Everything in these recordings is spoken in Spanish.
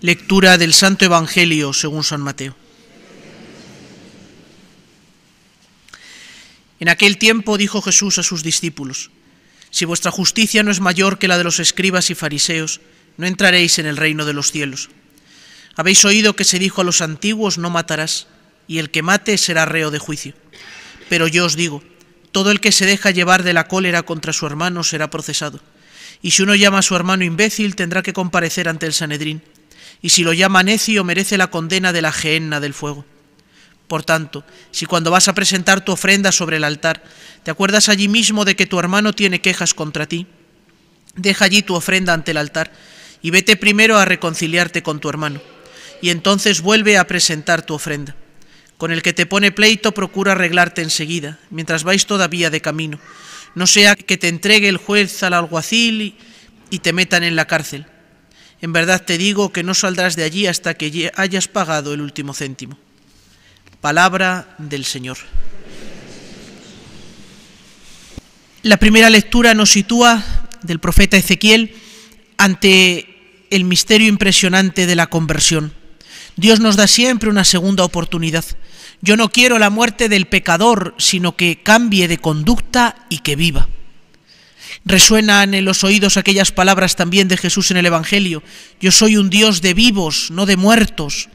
Lectura del Santo Evangelio según San Mateo. En aquel tiempo dijo Jesús a sus discípulos, Si vuestra justicia no es mayor que la de los escribas y fariseos, no entraréis en el reino de los cielos. Habéis oído que se dijo a los antiguos, no matarás, y el que mate será reo de juicio. Pero yo os digo, todo el que se deja llevar de la cólera contra su hermano será procesado. Y si uno llama a su hermano imbécil, tendrá que comparecer ante el Sanedrín y si lo llama necio merece la condena de la gehenna del fuego. Por tanto, si cuando vas a presentar tu ofrenda sobre el altar, te acuerdas allí mismo de que tu hermano tiene quejas contra ti, deja allí tu ofrenda ante el altar y vete primero a reconciliarte con tu hermano, y entonces vuelve a presentar tu ofrenda. Con el que te pone pleito procura arreglarte enseguida, mientras vais todavía de camino, no sea que te entregue el juez al alguacil y te metan en la cárcel en verdad te digo que no saldrás de allí hasta que hayas pagado el último céntimo. Palabra del Señor. La primera lectura nos sitúa del profeta Ezequiel ante el misterio impresionante de la conversión. Dios nos da siempre una segunda oportunidad. Yo no quiero la muerte del pecador, sino que cambie de conducta y que viva. Resuenan en los oídos aquellas palabras también de Jesús en el Evangelio. Yo soy un Dios de vivos, no de muertos.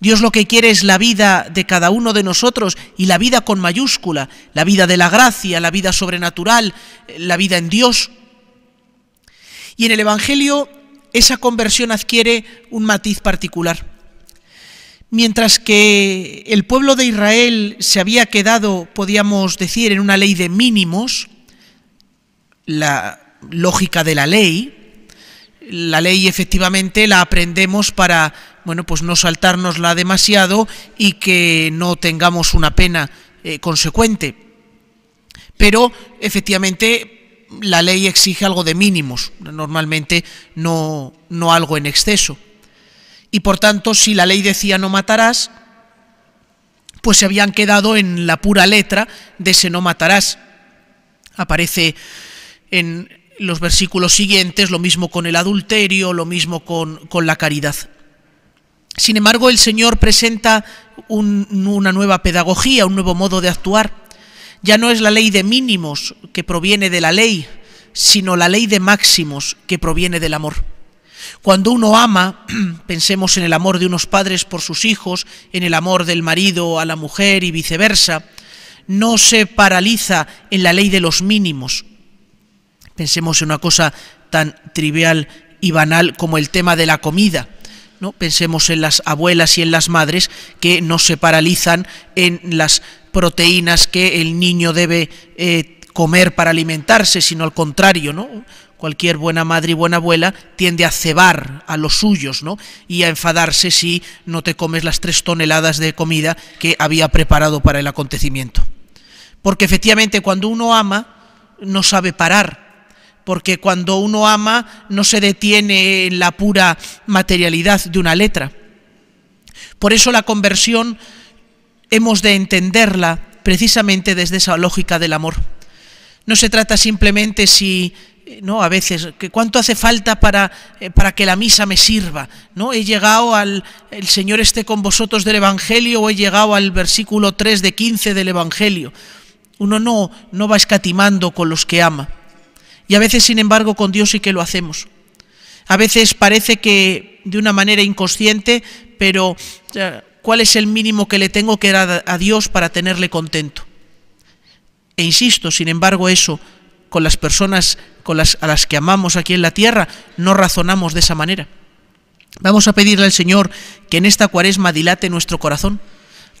Dios lo que quiere es la vida de cada uno de nosotros y la vida con mayúscula, la vida de la gracia, la vida sobrenatural, la vida en Dios. Y en el Evangelio esa conversión adquiere un matiz particular. Mientras que el pueblo de Israel se había quedado, podíamos decir, en una ley de mínimos, la lógica de la ley. La ley efectivamente la aprendemos para, bueno, pues no saltárnosla demasiado y que no tengamos una pena eh, consecuente. Pero efectivamente la ley exige algo de mínimos, normalmente no, no algo en exceso. Y por tanto, si la ley decía no matarás, pues se habían quedado en la pura letra de ese no matarás. Aparece en los versículos siguientes, lo mismo con el adulterio, lo mismo con, la caridad. Sin embargo, el Señor presenta una nueva pedagogía, un nuevo modo de actuar. Ya no es la ley de mínimos que proviene de la ley, sino la ley de máximos que proviene del amor. Cuando uno ama, pensemos en el amor de unos padres por sus hijos, en el amor del marido a la mujer y viceversa, no se paraliza en la ley de los mínimos, Pensemos en una cosa tan trivial y banal como el tema de la comida. ¿no? Pensemos en las abuelas y en las madres que no se paralizan en las proteínas que el niño debe eh, comer para alimentarse, sino al contrario, ¿no? Cualquier buena madre y buena abuela tiende a cebar a los suyos, ¿no? Y a enfadarse si no te comes las tres toneladas de comida que había preparado para el acontecimiento. Porque efectivamente cuando uno ama, no sabe parar, porque cuando uno ama no se detiene en la pura materialidad de una letra. Por eso la conversión hemos de entenderla precisamente desde esa lógica del amor. No se trata simplemente si no a veces cuánto hace falta para, eh, para que la misa me sirva no he llegado al el Señor esté con vosotros del evangelio o he llegado al versículo 3 de 15 del evangelio uno no no va escatimando con los que ama y a veces, sin embargo, con Dios sí que lo hacemos. A veces parece que de una manera inconsciente, pero ¿cuál es el mínimo que le tengo que dar a Dios para tenerle contento? E insisto, sin embargo, eso con las personas con las, a las que amamos aquí en la tierra, no razonamos de esa manera. Vamos a pedirle al Señor que en esta cuaresma dilate nuestro corazón.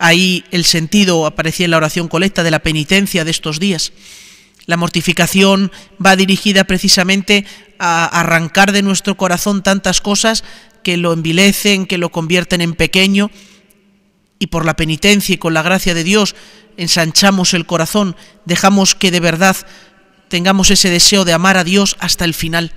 Ahí el sentido aparecía en la oración colecta de la penitencia de estos días. La mortificación va dirigida precisamente a arrancar de nuestro corazón tantas cosas que lo envilecen, que lo convierten en pequeño, y por la penitencia y con la gracia de Dios ensanchamos el corazón, dejamos que de verdad tengamos ese deseo de amar a Dios hasta el final,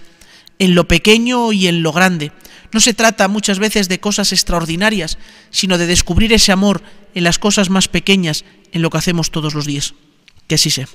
en lo pequeño y en lo grande. No se trata muchas veces de cosas extraordinarias, sino de descubrir ese amor en las cosas más pequeñas, en lo que hacemos todos los días. Que así sea.